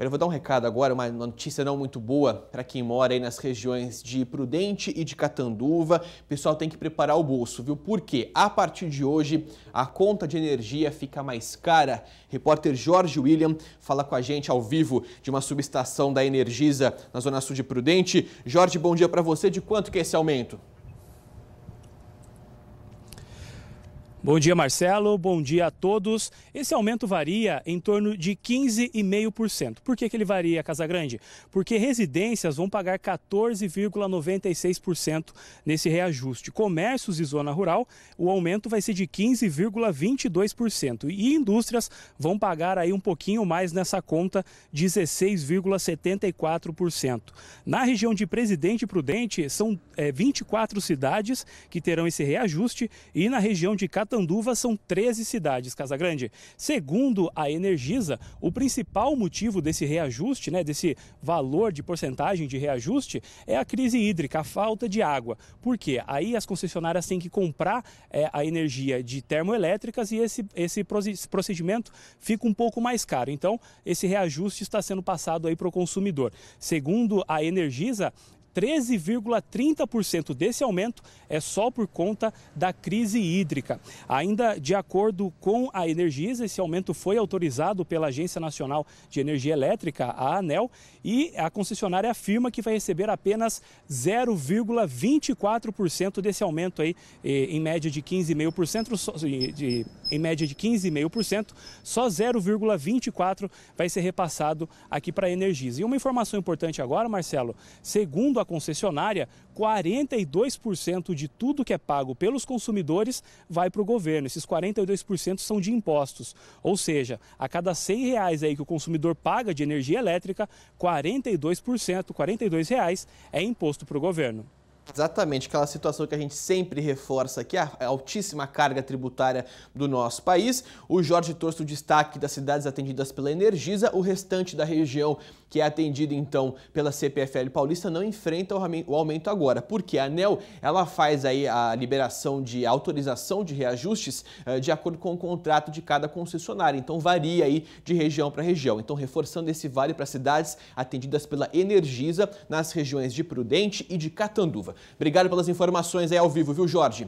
Eu vou dar um recado agora, uma notícia não muito boa para quem mora aí nas regiões de Prudente e de Catanduva. O pessoal tem que preparar o bolso, viu? Porque a partir de hoje a conta de energia fica mais cara. Repórter Jorge William fala com a gente ao vivo de uma subestação da Energisa na zona sul de Prudente. Jorge, bom dia para você. De quanto que é esse aumento? Bom dia, Marcelo. Bom dia a todos. Esse aumento varia em torno de 15,5%. Por que, que ele varia, Casagrande? Porque residências vão pagar 14,96% nesse reajuste. Comércios e zona rural, o aumento vai ser de 15,22%. E indústrias vão pagar aí um pouquinho mais nessa conta, 16,74%. Na região de Presidente Prudente, são é, 24 cidades que terão esse reajuste e na região de Catanduva, Catanduva são 13 cidades, Casagrande. Segundo a Energisa, o principal motivo desse reajuste, né, desse valor de porcentagem de reajuste, é a crise hídrica, a falta de água. Por quê? Aí as concessionárias têm que comprar é, a energia de termoelétricas e esse, esse procedimento fica um pouco mais caro. Então, esse reajuste está sendo passado aí para o consumidor. Segundo a Energisa, 13,30% desse aumento é só por conta da crise hídrica. Ainda de acordo com a Energisa, esse aumento foi autorizado pela Agência Nacional de Energia Elétrica, a ANEL, e a concessionária afirma que vai receber apenas 0,24% desse aumento aí, em média de 15,5%, em média de 15,5%, só 0,24 vai ser repassado aqui para a Energisa. E uma informação importante agora, Marcelo, segundo a concessionária, 42% de tudo que é pago pelos consumidores vai para o governo. Esses 42% são de impostos. Ou seja, a cada 100 reais aí que o consumidor paga de energia elétrica, 42%, 42 reais é imposto para o governo. Exatamente, aquela situação que a gente sempre reforça aqui, a altíssima carga tributária do nosso país. O Jorge trouxe o destaque das cidades atendidas pela Energisa, o restante da região que é atendido então pela CPFL Paulista não enfrenta o aumento agora, porque a ANEL ela faz aí a liberação de autorização de reajustes eh, de acordo com o contrato de cada concessionária, então varia aí de região para região. Então reforçando esse vale para cidades atendidas pela Energisa nas regiões de Prudente e de Catanduva. Obrigado pelas informações aí ao vivo, viu, Jorge?